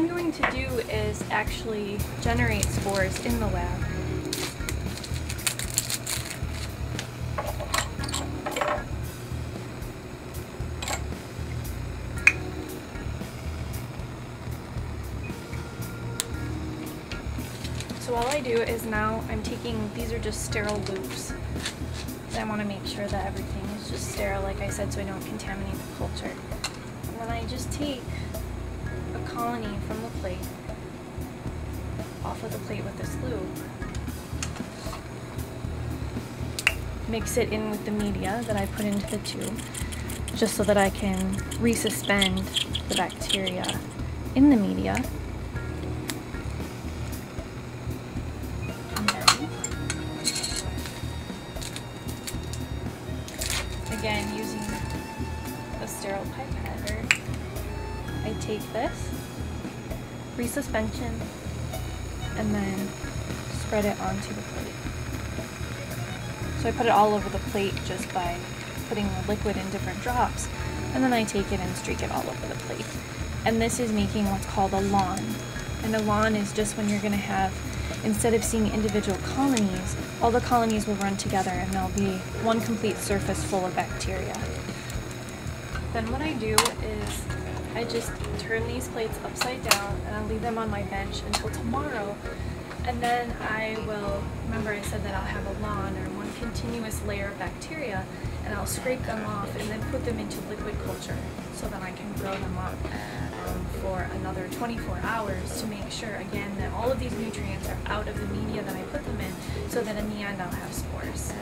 I'm going to do is actually generate spores in the lab. So all I do is now I'm taking, these are just sterile loops. I want to make sure that everything is just sterile, like I said, so I don't contaminate the culture. And then I just take colony from the plate, off of the plate with this loop, mix it in with the media that I put into the tube, just so that I can resuspend the bacteria in the media. again using a sterile pipette, I take this resuspension and then spread it onto the plate. So I put it all over the plate just by putting the liquid in different drops and then I take it and streak it all over the plate. And this is making what's called a lawn. And a lawn is just when you're going to have instead of seeing individual colonies, all the colonies will run together and there'll be one complete surface full of bacteria. Then what I do is I just turn these plates upside down and I'll leave them on my bench until tomorrow. And then I will, remember I said that I'll have a lawn or one continuous layer of bacteria and I'll scrape them off and then put them into liquid culture so that I can grow them up um, for another 24 hours to make sure again that all of these nutrients are out of the media that I put them in so that in the end I'll have spores.